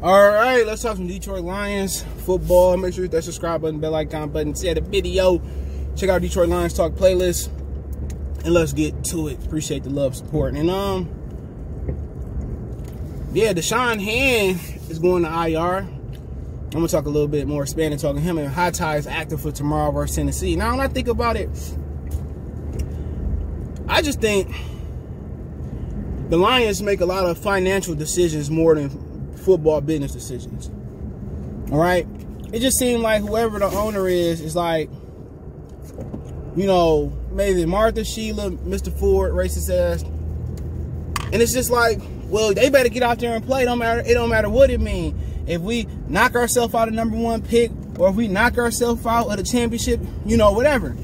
All right, let's talk some Detroit Lions football. Make sure you hit that subscribe button, bell icon button, share the video. Check out Detroit Lions Talk playlist, and let's get to it. Appreciate the love, support, and um, yeah, Da'Shawn Hand is going to IR. I'm gonna talk a little bit more Spanish talking him and Vaitai is active for tomorrow versus Tennessee. Now, when I think about it, I just think the Lions make a lot of financial decisions more than football business decisions. All right, it just seemed like whoever the owner is is like, you know, maybe Martha, Sheila, Mr. Ford, racist ass, and it's just like, well, they better get out there and play. It don't matter. It don't matter what it means if we knock ourselves out of number one pick, or if we knock ourselves out of the championship, you know, whatever,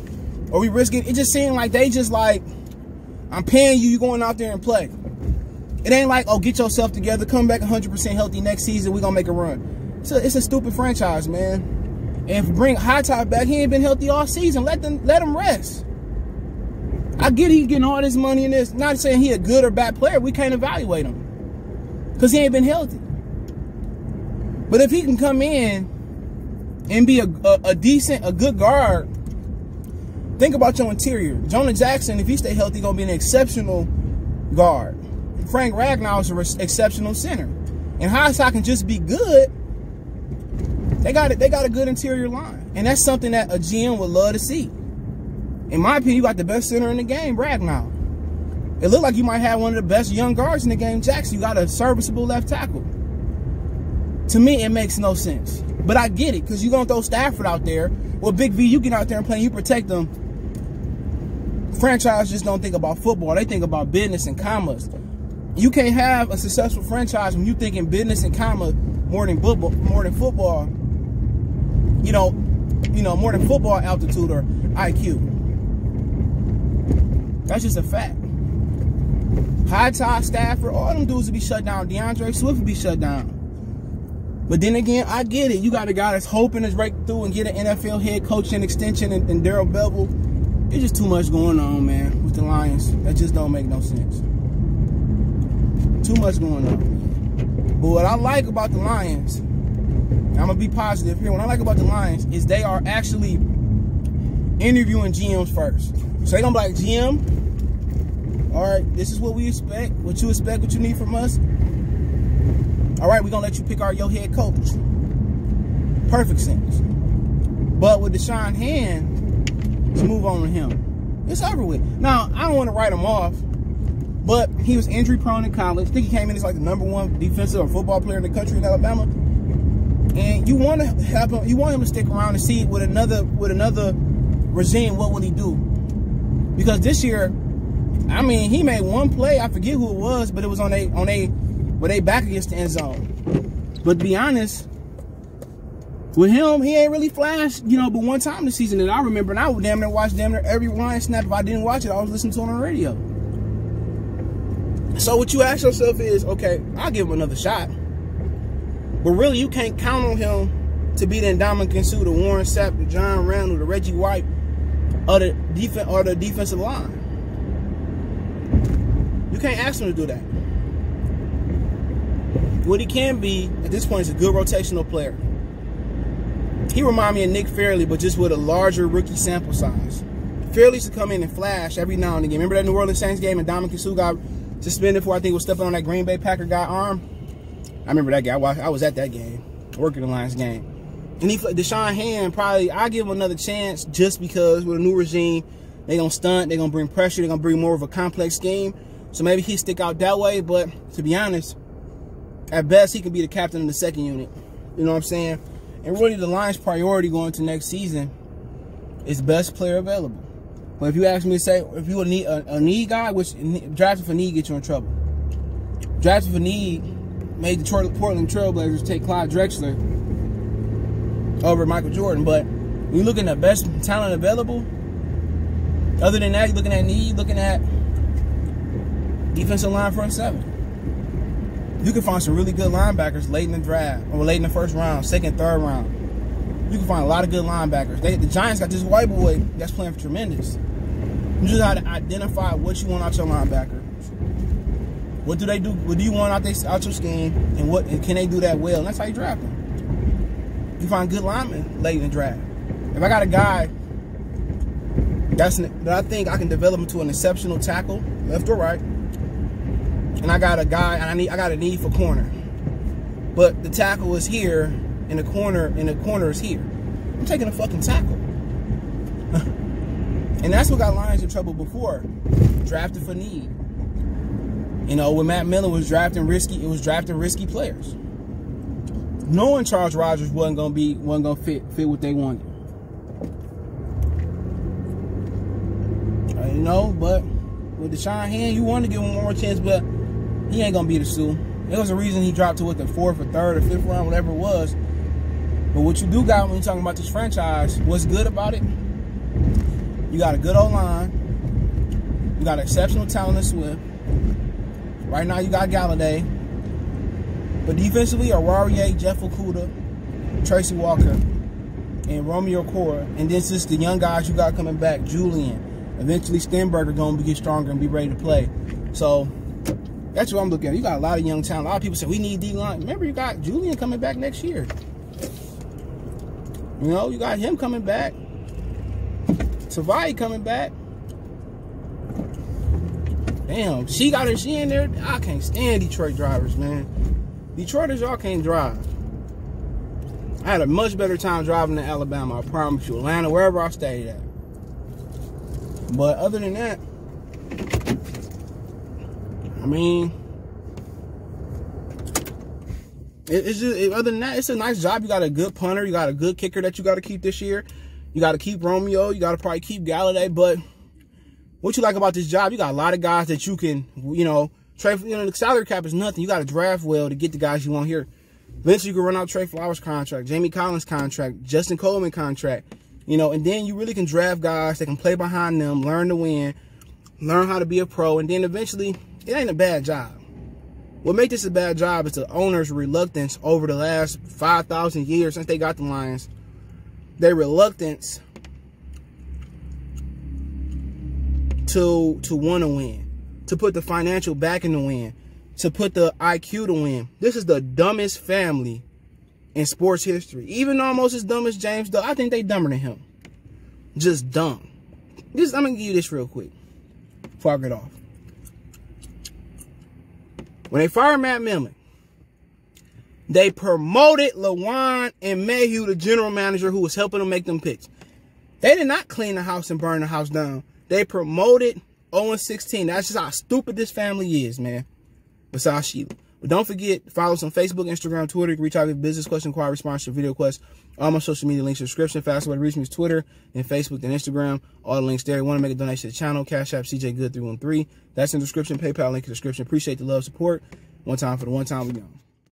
or we risk it. It just seemed like they just like, I'm paying you, you going out there and play. It ain't like, oh, get yourself together, come back 100% healthy next season, we gonna make a run. It's a, it's a stupid franchise, man. And if bring Vaitai back, he ain't been healthy all season. Let them let him rest. I get he getting all this money in this. Not saying he a good or bad player. We can't evaluate him because he ain't been healthy. But if he can come in and be a, a, a, decent, a good guard, think about your interior. Jonah Jackson, if he stay healthy, gonna be an exceptional guard. Frank Ragnow is an exceptional center. And Vaitai can just be good. They got it. They got a good interior line, and that's something that a GM would love to see. In my opinion, you got the best center in the game, Ragnow. It looked like you might have one of the best young guards in the game, Jackson. You got a serviceable left tackle. To me, it makes no sense. But I get it, because you're going to throw Stafford out there. Well, Big V, you get out there and play, you protect them. Franchise just don't think about football. They think about business and commerce. You can't have a successful franchise when you think in business and comma more than football, more than football. You know, you know, more than football altitude or IQ. That's just a fact. Vaitai Stafford, all them dudes would be shut down. DeAndre Swift would be shut down. But then again, I get it. You got a guy that's hoping to break through and get an NFL head coaching extension and, and Darrell Bevell. There's just too much going on, man, with the Lions. That just don't make no sense. Too much going on. But what I like about the Lions, I'm gonna be positive here. What I like about the Lions is they are actually interviewing GMs first. So they gonna be like, GM, all right, this is what we expect, what you expect, what you need from us. All right, we're gonna let you pick our your head coach. Perfect sense. But with Da'Shawn Hand, let's move on to him. It's over with. Now, I don't want to write him off, but he was injury prone in college. I think he came in as like the number one defensive or football player in the country in Alabama. And you want to have him, you want him to stick around and see with another with another regime what will he do. Because this year, I mean, he made one play. I forget who it was, but it was on a on a where they back against the end zone. But to be honest, with him, he ain't really flashed, you know, but one time this season that I remember, and I would damn near watch damn near every line snap. If I didn't watch it, I was listening to it on the radio. So what you ask yourself is, okay, I'll give him another shot. But really, you can't count on him to be the Ndamukong Suh, the Warren Sapp, the John Randle, the Reggie White, or the or the defensive line. You can't ask him to do that. What he can be at this point is a good rotational player. He remind me of Nick Fairley, but just with a larger rookie sample size. Fairley used to come in and flash every now and again. Remember that New Orleans Saints game and Ndamukong Suh got suspended for I think was stepping on that Green Bay Packer guy arm. I remember that guy. I was at that game, working the Lions game. And he, Da'Shawn Hand, probably, i give him another chance just because with a new regime, they're going to stunt, they're going to bring pressure, they're going to bring more of a complex scheme. So maybe he stick out that way, but to be honest, at best, he can be the captain of the second unit. You know what I'm saying? And really, the Lions' priority going to next season is best player available. But if you ask me to say, if you a need a, a need guy, which drafting for need get you in trouble. Drafting for need made the Portland Trailblazers take Clyde Drexler over Michael Jordan. But when you looking at best talent available, other than that, you're looking at need, looking at defensive line front seven. You can find some really good linebackers late in the draft or late in the first round, second, third round. You can find a lot of good linebackers. They, the Giants got this white boy that's playing for tremendous. You just got to identify what you want out your linebacker. What do they do? What do you want out, they, out your scheme? And what and can they do that well? And that's how you draft them. You find good linemen late in the draft. If I got a guy that's that I think I can develop him to an exceptional tackle, left or right, and I got a guy and I need I got a need for corner, but the tackle is here and the corner and the corner is here. I'm taking a fucking tackle. and that's what got Lions in trouble before. Drafted for need. You know, when Matt Millen was drafting risky, it was drafting risky players. Knowing Charles Rogers wasn't gonna be wasn't gonna fit fit what they wanted. Uh, you know, but with Da'Shawn Hand, you wanted to give him one more chance, but he ain't gonna be the Suh. There was a reason he dropped to what the fourth or third or fifth round, whatever it was. But what you do got when you're talking about this franchise, what's good about it? You got a good old line. You got exceptional talent in Swift. Right now you got Golladay. But defensively, Aurarie, Jeff Okudah, Tracy Walker, and Romeo Okwara. And then since the young guys you got coming back, Julian. Eventually Stenberger to get stronger and be ready to play. So that's what I'm looking at. You got a lot of young talent. A lot of people say we need D line. Remember, you got Julian coming back next year. You know, you got him coming back. Tavai coming back. Damn, she got her she in there. I can't stand Detroit drivers, man. Detroiters, y'all can't drive. I had a much better time driving to Alabama, I promise you. Atlanta, wherever I stayed at. But other than that, I mean, it's just it, other than that, it's a nice job. You got a good punter, you got a good kicker that you got to keep this year. You got to keep Romeo, you got to probably keep Golladay, but what you like about this job, you got a lot of guys that you can, you know, trade. You know, the salary cap is nothing. You got to draft well to get the guys you want here. Eventually, you can run out Trey Flowers contract, Jamie Collins contract, Justin Coleman contract. You know, and then you really can draft guys that can play behind them, learn to win, learn how to be a pro, and then eventually, it ain't a bad job. What makes this a bad job is the owner's reluctance over the last 5,000 years since they got the Lions. Their reluctance to to want to win, to put the financial back in the win, to put the IQ to win. This is the dumbest family in sports history. Even almost as dumb as James, though, I think they dumber than him. Just dumb. This I'm gonna give you this real quick before I get off. When they fired Matt Millen, they promoted Lewand and Mayhew, the general manager who was helping them make them picks. They did not clean the house and burn the house down. They promoted 0-16. That's just how stupid this family is, man. Besides Sheila. But don't forget, follow us on Facebook, Instagram, Twitter. You can reach out with business question, inquiry, response, or video requests. All my social media links, description. Fast way to reach me is Twitter and Facebook and Instagram. All the links there. You want to make a donation to the channel, Cash App, CJ Good 313. That's in the description. PayPal link in the description. Appreciate the love, support. One time for the one time we go.